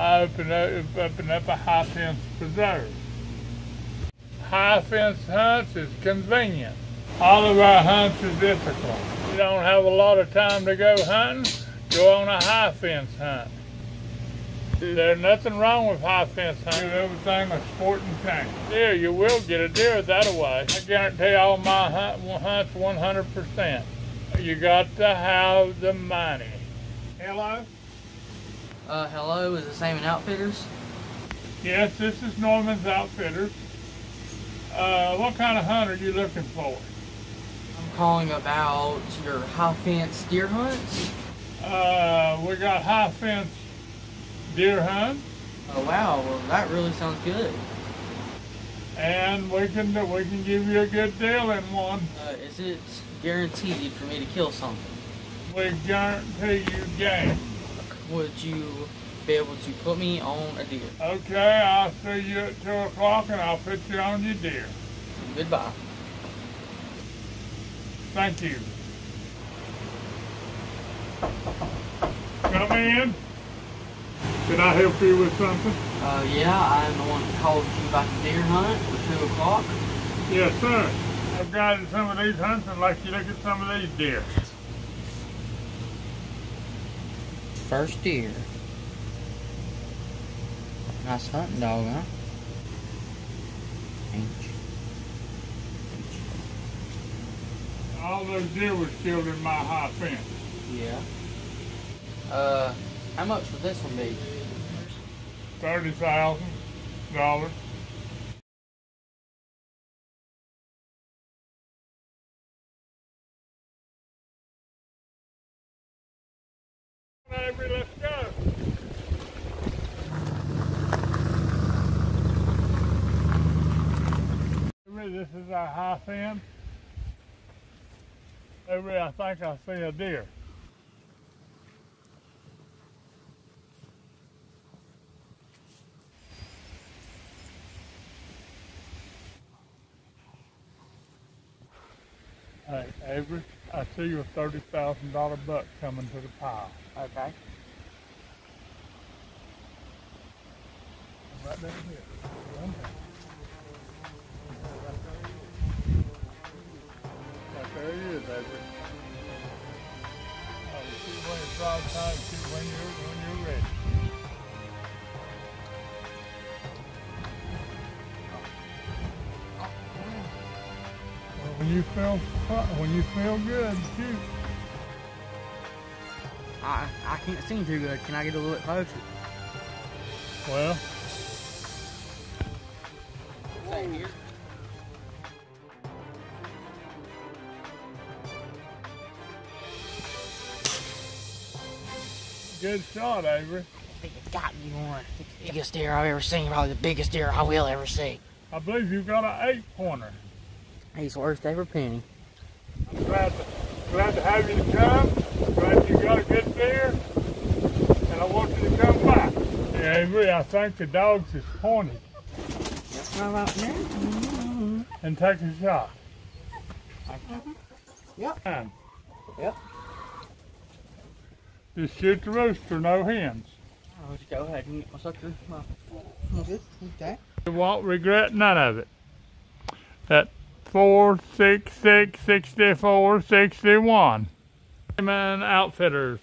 I opened up, opened up a high fence preserve. High fence hunts is convenient. All of our hunts are difficult. You don't have a lot of time to go hunting, go on a high fence hunt. There's nothing wrong with high fence hunting. Everything a sporting tank. Deer, you will get a deer that way. I guarantee all my hunt, hunts 100%. You got to have the money. Hello? Uh, hello, is it Salmon Outfitters? Yes, this is Norman's Outfitters. Uh, what kind of hunt are you looking for? I'm calling about your high fence deer hunts. Uh, we got high fence deer hunt, Oh wow, well that really sounds good. and we can we can give you a good deal in one. Uh, is it guaranteed for me to kill something? We guarantee you game. Would you be able to put me on a deer? Okay, I'll see you at two o'clock, and I'll put you on your deer. Goodbye. Thank you. Come in. Can I help you with something? Uh, yeah, I'm the one who called you about the deer hunt for 2 o'clock. Yes, sir. I've got some of these hunts and like you look at some of these deer. First deer. Nice hunting dog, huh? All those deer was killed in my high fence. Yeah. Uh, how much would this one be? Thirty thousand dollars. Avery, let's go. This is our high fence. Avery, I think I see a deer. Hey, Avery, I see you a thirty thousand dollar buck coming to the pile. Okay. Right down here. Right there he is, Avery. Shoot when it's broadside, shoot when When you feel, when you feel good, shoot. I I can't see too good. Can I get a little bit closer? Well, Same here. good shot, Avery. I think it got me one. The biggest deer I've ever seen. Probably the biggest deer I will ever see. I believe you've got an eight pointer. He's worth every penny. I'm glad to, glad to have you to come. Glad you got a good deer. And I want you to come back. Yeah, Avery, I think the dog's is pointed. That's not about now. And take a shot. Mm-hmm. Yep. Time. Yep. Just shoot the rooster, no hens. I'll just go ahead and get my sucker. My, my good. Okay. You won't regret none of it. At 466 64 61. Outfitters.